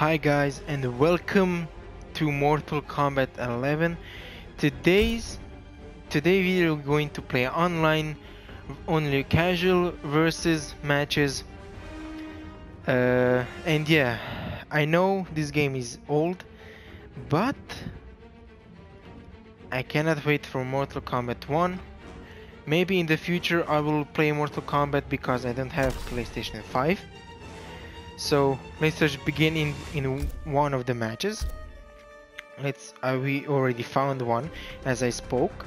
Hi guys and welcome to Mortal Kombat 11. Today's today we are going to play online only casual versus matches. Uh, and yeah, I know this game is old, but I cannot wait for Mortal Kombat 1. Maybe in the future I will play Mortal Kombat because I don't have PlayStation 5. So let's just begin in, in one of the matches. Let's uh, we already found one as I spoke.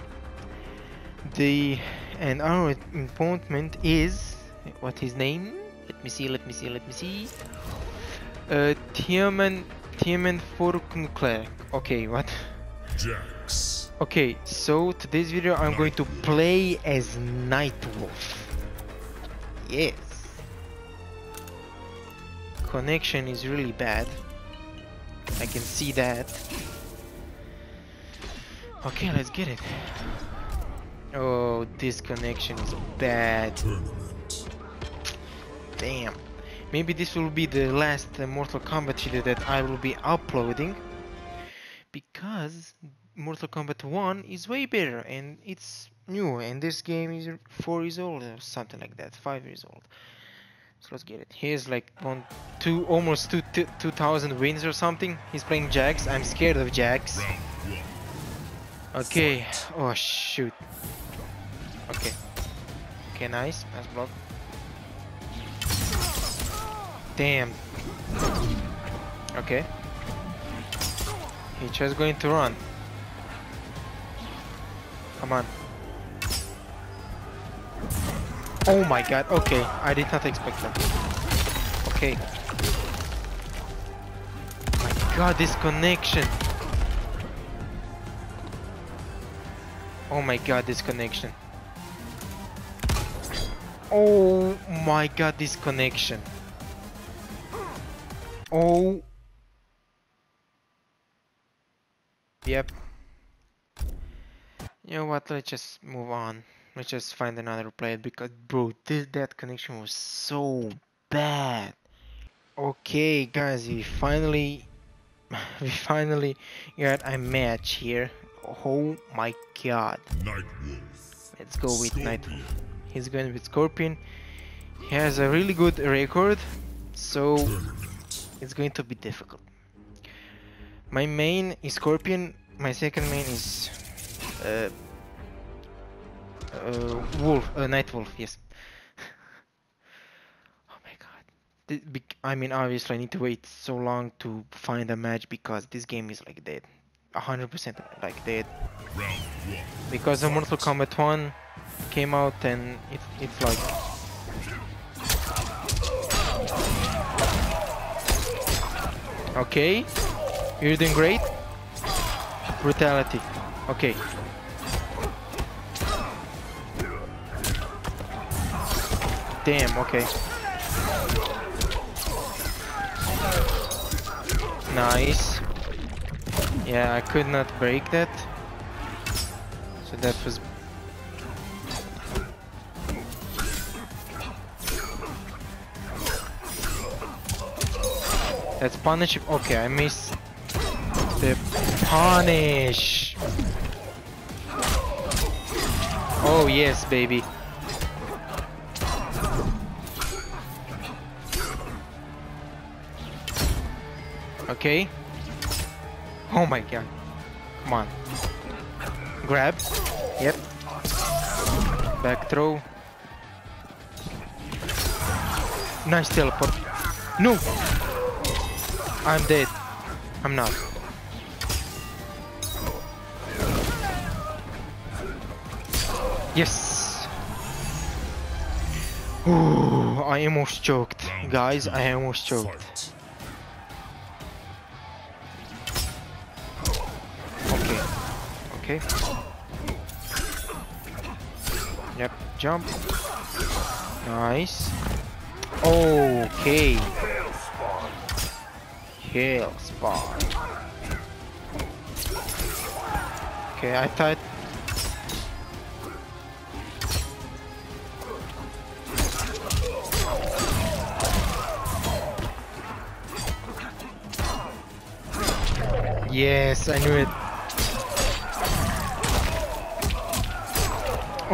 The and our opponent is what his name? Let me see, let me see, let me see. Uh Tiemann Tiemann Furknkler. Okay, what? Jax. Okay, so today's video I'm going to play as Nightwolf. Yes. Connection is really bad. I can see that. Okay, let's get it. Oh, this connection is bad. Damn. Maybe this will be the last uh, Mortal Kombat video that I will be uploading. Because Mortal Kombat 1 is way better and it's new and this game is 4 years old or something like that, 5 years old. So let's get it. Here's like one, two, almost two, two, 2000 wins or something. He's playing Jax. I'm scared of Jax. Okay. Oh shoot. Okay. Okay, nice. Nice block. Damn. Okay. He's just going to run. Come on. Oh my god, okay. I did not expect that. Okay. My god, this connection. Oh my god, this connection. Oh my god, this connection. Oh. Yep. You know what, let's just move on. Let's just find another player because bro, this that connection was so bad. Okay guys, we finally we finally got a match here. Oh my god. Let's go with Night. He's going with Scorpion. He has a really good record, so it's going to be difficult. My main is Scorpion. My second main is uh, uh, Wolf, uh, Nightwolf. Yes. oh my God. I mean, obviously, I need to wait so long to find a match because this game is like dead, hundred percent like dead. Because the Mortal Kombat 1 came out and it, it's like Okay, you're doing great. Brutality. Okay. Damn, okay. Nice. Yeah, I could not break that. So that was That's punish. Okay, I missed the punish. Oh yes, baby. Okay. Oh my god. Come on. Grab. Yep. Back throw. Nice teleport. No! I'm dead. I'm not. Yes! Ooh, I almost choked. Guys. I almost choked. Okay. Yep, jump. Nice. Okay. Hail spawn. Okay, I thought. Yes, I knew it.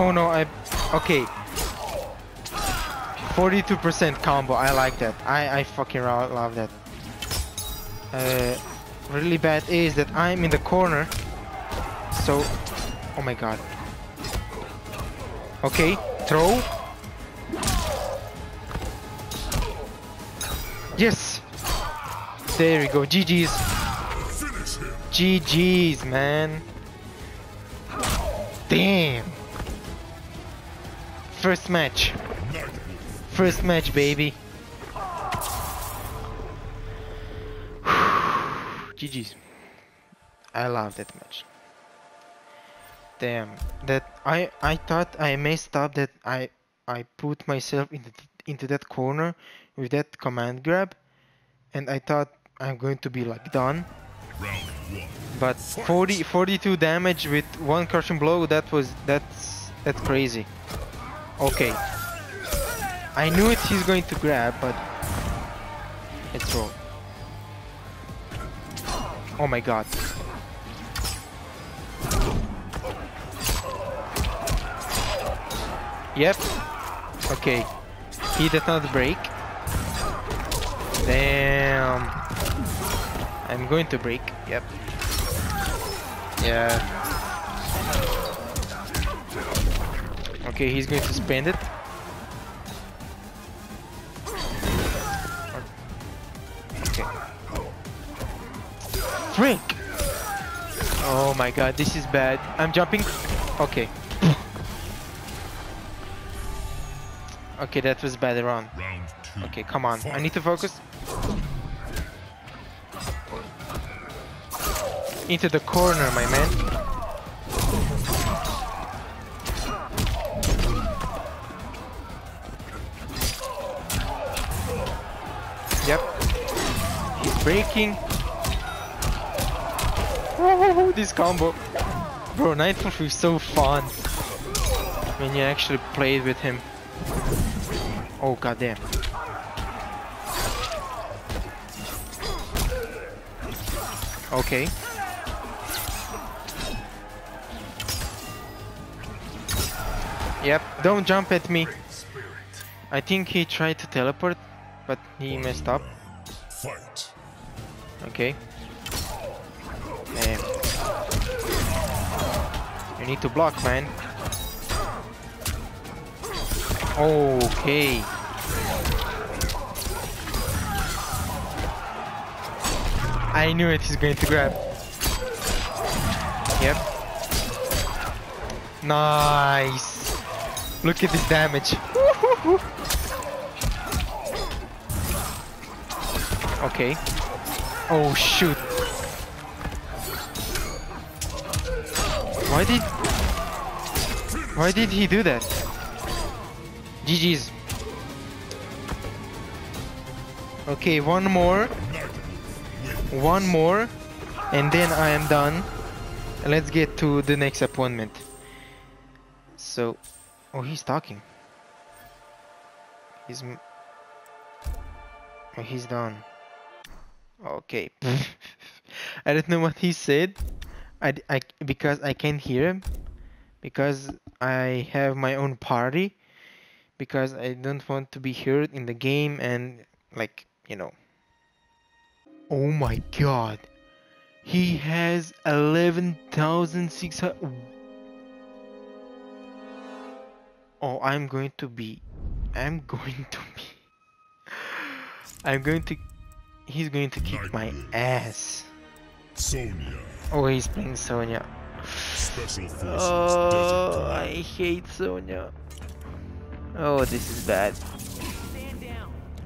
Oh no, I... Okay. 42% combo, I like that. I, I fucking love that. Uh, really bad is that I'm in the corner. So... Oh my god. Okay, throw. Yes! There we go, GG's. GG's, man. Damn. First match. First match, baby. GG's. I love that match. Damn. That I I thought I messed up that I I put myself into into that corner with that command grab and I thought I'm going to be like done but 40 42 damage with one crushing blow that was that's that's crazy okay. I knew it he's going to grab but it's wrong. Oh my god. Yep. Okay. He did not break. Damn. I'm going to break. Yep. Yeah. Okay, he's going to spend it. Okay. Frick! Oh my god, this is bad. I'm jumping. Okay. Okay, that was bad run. Okay, come on. I need to focus. Into the corner, my man. Yep. He's breaking. Oh, this combo. Bro, Nightwolf is so fun. When you actually played with him. Oh, goddamn. Okay. Yep, don't jump at me. I think he tried to teleport, but he messed up. Fight. Okay. You need to block, man. Okay. I knew it, he's going to grab. Yep. Nice. Look at this damage. Okay. Oh shoot. Why did Why did he do that? GG's. Okay, one more. One more and then I am done. Let's get to the next appointment. So, oh, he's talking. He's Oh, he's done. Okay. I don't know what he said. I, I- because I can't hear him. Because I have my own party. Because I don't want to be heard in the game and like, you know. Oh my god. He has 11,600 Oh, I'm going to be I'm going to be I'm going to he's going to kick my ass. Sonya. Oh, he's playing Sonya. Oh, I hate Sonya. Oh, this is bad.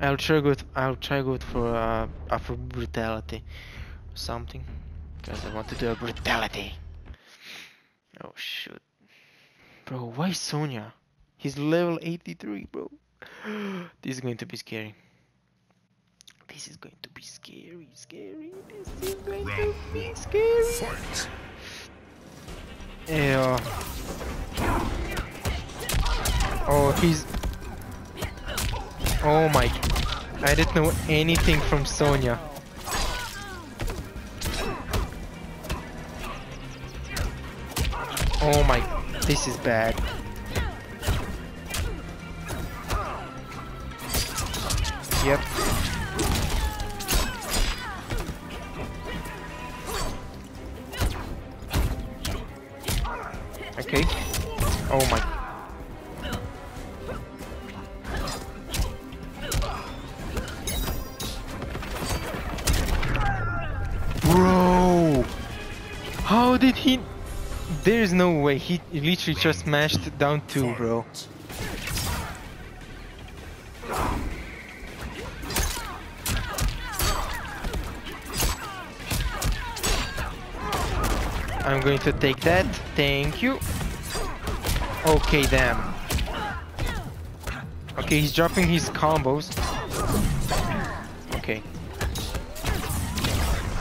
I'll try good. I'll try go for uh, uh for brutality, or something, because I want to do a brutality. Oh shoot, bro! Why Sonya? He's level 83, bro. this is going to be scary. This is going to be scary, scary. This is going Round to be scary. Fight. Yeah. Uh, oh, he's. Oh my. I didn't know anything from Sonya. Oh my. This is bad. Yep. Okay. Oh my. Bro! How did he... There's no way, he literally just smashed down two, bro. I'm going to take that, thank you. Okay, damn. Okay, he's dropping his combos. Okay.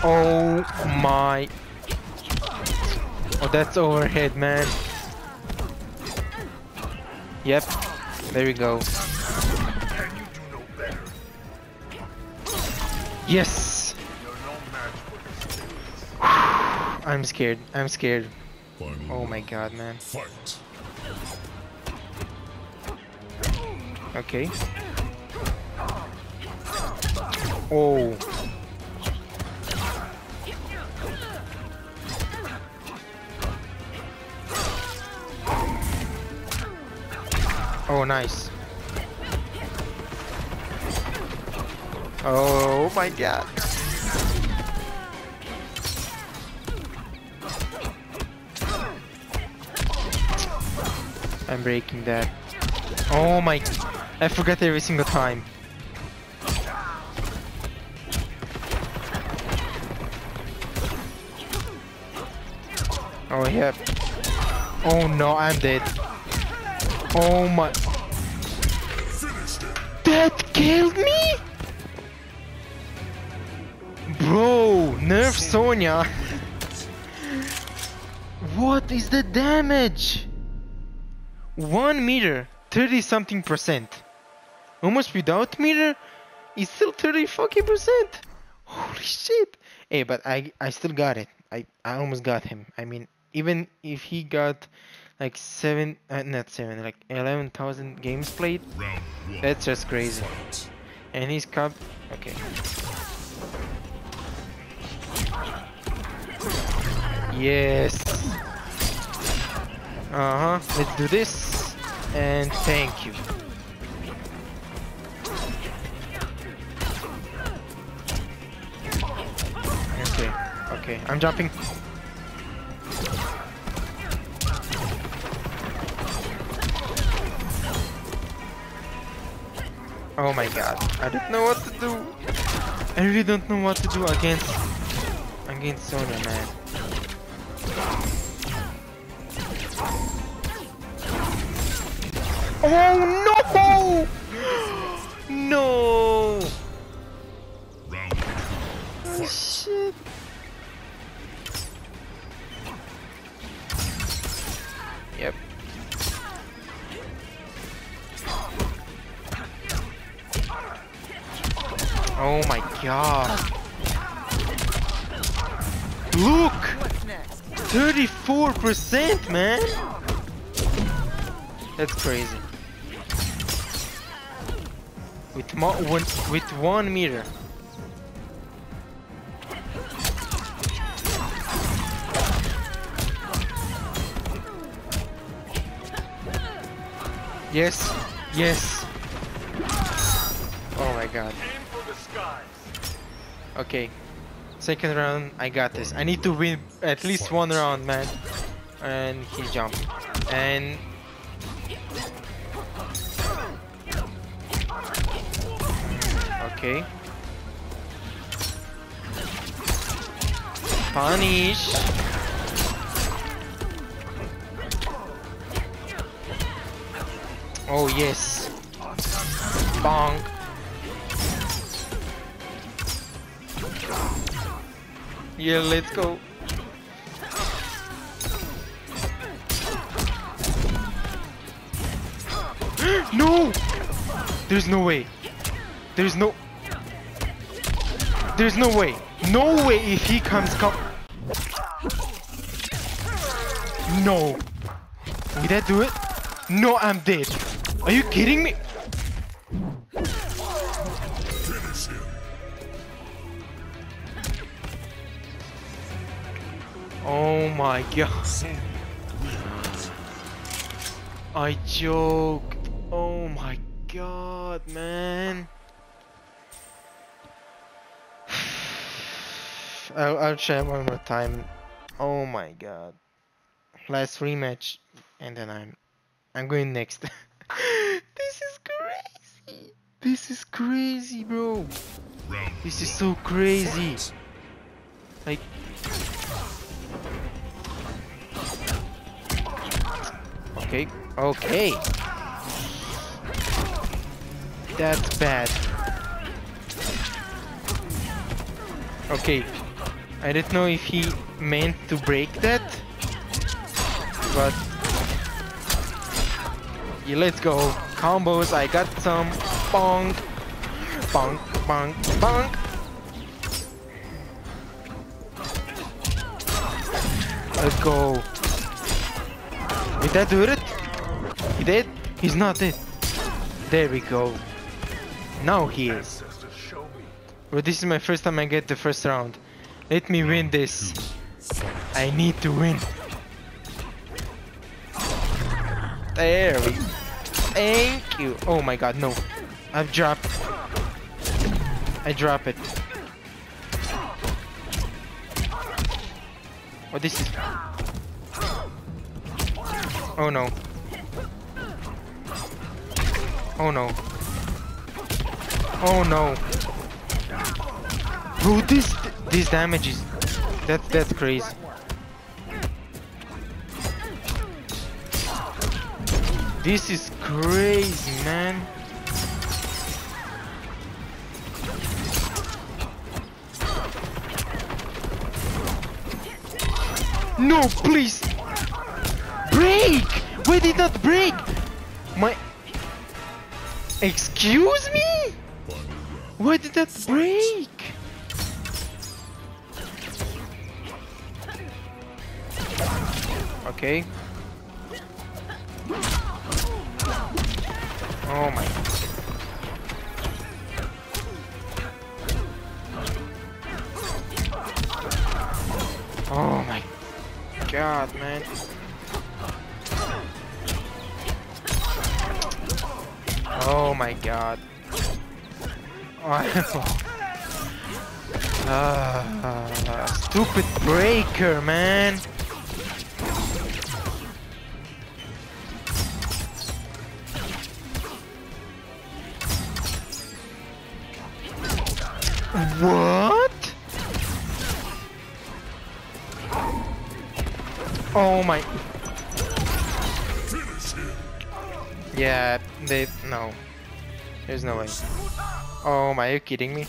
Oh my. Oh, that's overhead, man. Yep. There we go. Yes! I'm scared. I'm scared. Oh my god, man. fight. Okay. Oh. Oh, nice. Oh my god. I'm breaking that. Oh my... I forget every single time. Oh, yeah. Oh no, I'm dead. Oh my... That killed me? Bro, nerf Sonya. what is the damage? One meter, 30 something percent. Almost without meter, it's still 30 fucking percent. Holy shit. Hey, but I I still got it. I, I almost got him. I mean, even if he got like seven, uh, not seven, like 11,000 games played, that's just crazy. Fight. And he's cup. Okay. Yes. Uh huh. Let's do this. And thank you. Okay. I'm jumping. Oh my god. I don't know what to do. I really don't know what to do against against Sonya, man. Oh no! No! Oh my god. Look! 34% man! That's crazy. With mo one with one meter. Yes, yes. Oh my god. Okay. Second round, I got this. I need to win at least one round, man. And he jumped. And Okay. Punish. Oh yes. Bonk. Yeah, let's go. no! There's no way. There's no... There's no way. No way if he comes come... No. Did I do it? No, I'm dead. Are you kidding me? Oh my god. I joked. Oh my god, man. I'll, I'll try one more time. Oh my god. Last rematch, and then I'm, I'm going next. this is crazy. This is crazy, bro. This is so crazy. Like. Okay, okay. That's bad. Okay. I don't know if he meant to break that. But. Yeah, let's go. Combos, I got some. Bonk. Bonk, bonk, bonk. Let's go. Did that do it? He did? He's not dead. There we go. Now he is. But this is my first time I get the first round. Let me win this. I need to win. There we go. Thank you. Oh my god, no. I've dropped. I drop it. Oh, this is. Oh no. Oh no. Oh no. Bro, this this damage is that's that's crazy. This is crazy, man. No, please! Break! Why did not break? My... Excuse me? Why did that break? Okay. Oh my... Oh my god, man. My god. Ah, stupid breaker, man. What? Oh my. Yeah, they. No. There's no way. Oh my, are you kidding me?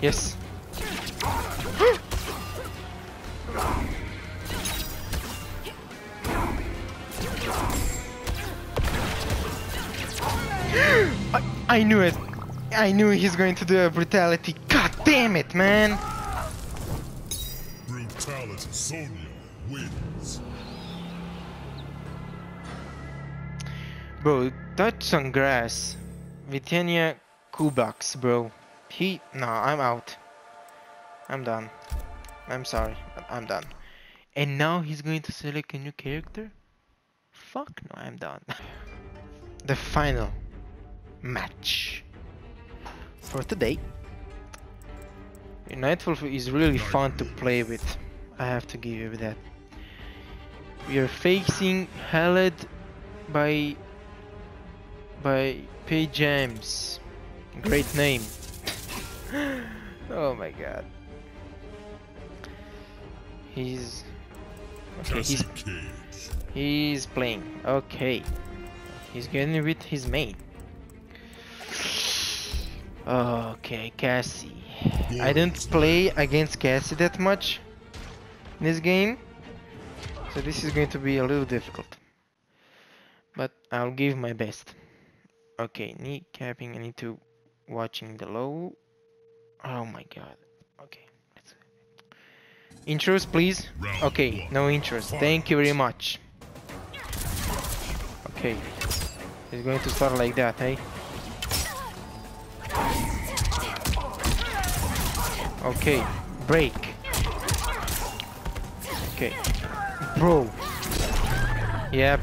Yes. I, knew it. I knew he's going to do a brutality. God damn it, man. Brutality. Wins. Bro, touch on grass. Vitania Kubaks, bro. He. No, I'm out. I'm done. I'm sorry, but I'm done. And now he's going to select a new character? Fuck no, I'm done. the final match for today. Nightwolf is really fun to play with. I have to give you that. We are facing Haled by by P James. Great name. oh my god. He's okay. He's he's playing. Okay. He's getting with his mate. Okay, Cassie. I don't play against Cassie that much in this game, so this is going to be a little difficult. But I'll give my best. Okay, knee capping. I need to watching the low. Oh my god. Okay, let's. Intros, please. Okay, no intros. Thank you very much. Okay. It's going to start like that, hey? Okay, break. Okay. Bro. Yep.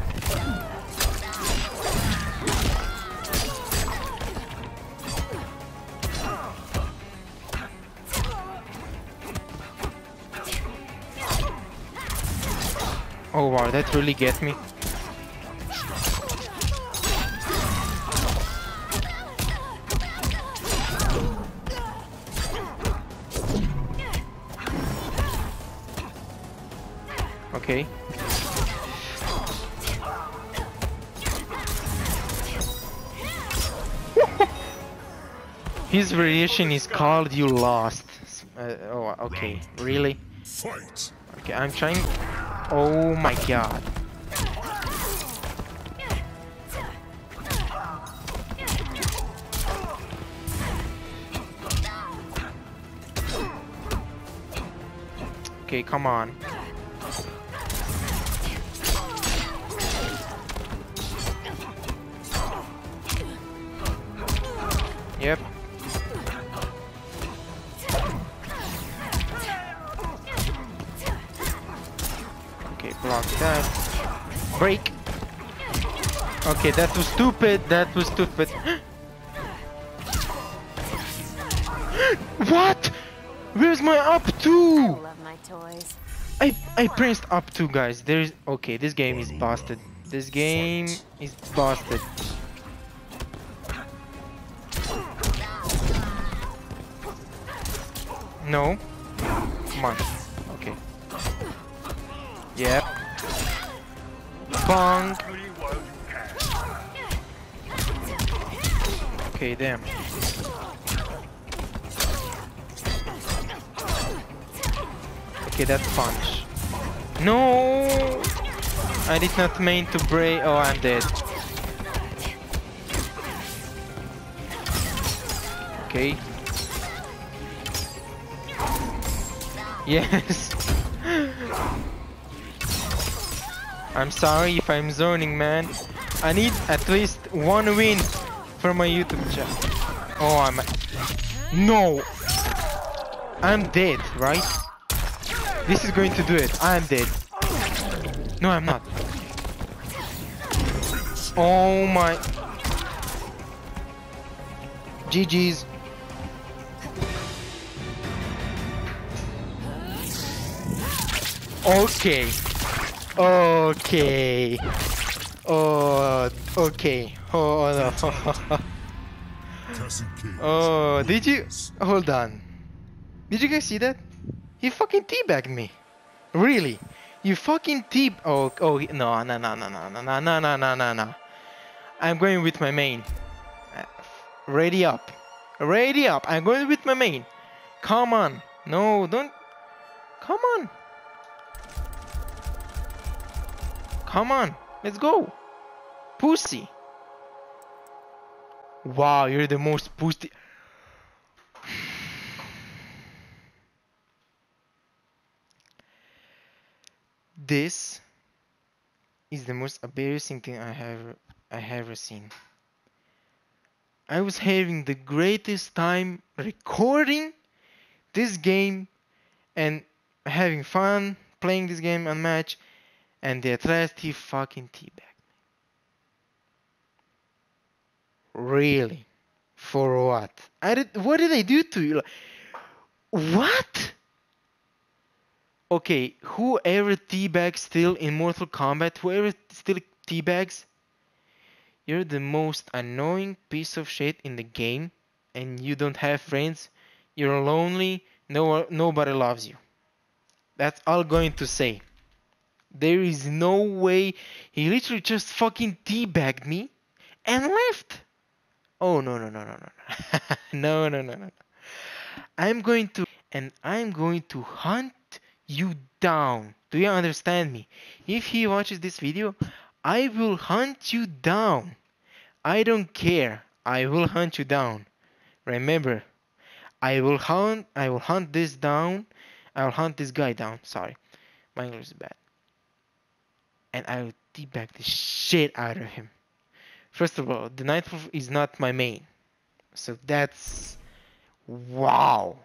Oh wow, that really get me. Okay. His variation is called you lost. Uh, oh, okay. Really? Fight. Okay, I'm trying. Oh my god. Okay, come on. Okay, block that. Break. Okay, that was stupid. That was stupid. what? Where's my up two? love my toys. I I pressed up two guys. There's okay. This game is busted. This game is busted. No. Come on. Bong. Okay, damn. Okay, that's punch. No! I did not mean to break. Oh, I'm dead. Okay. Yes. I'm sorry if I'm zoning, man. I need at least one win for my YouTube channel. Oh, I'm. No! I'm dead, right? This is going to do it. I'm dead. No, I'm not. Oh my. GG's. Okay. Okay. Oh, okay. Oh no. Oh, did you? Hold on. Did you guys see that? He fucking teabagged me. Really? You fucking teab. Oh, oh, no, no, no, no, no, no, no, no, no, no, no. I'm going with my main. Uh, Ready up. Ready up. I'm going with my main. Come on. No, don't. Come on. Come on. Let's go. Pussy. Wow, you're the most pussy. This is the most embarrassing thing I have I ever seen. I was having the greatest time recording this game and having fun playing this game and match and at last he fucking teabagged me. Really? For what? I did what did I do to you? What? Okay, whoever teabags still in Mortal Kombat, whoever still teabags, you're the most annoying piece of shit in the game, and you don't have friends. You're lonely. No, nobody loves you. That's all I'm going to say. There is no way. He literally just fucking teabagged me and left. Oh, no, no, no, no, no. no, no, no, no. no! I'm going to. And I'm going to hunt you down. Do you understand me? If he watches this video, I will hunt you down. I don't care. I will hunt you down. Remember, I will hunt I will hunt this down. I will hunt this guy down. Sorry. My English is bad. And I'll teabag the shit out of him. First of all, the ninth Nightwolf is not my main. So that's... Wow.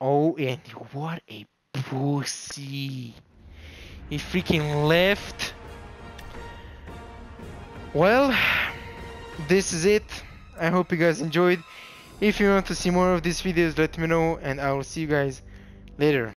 Oh, and what a pussy. He freaking left. Well, this is it. I hope you guys enjoyed. If you want to see more of these videos, let me know and I will see you guys later.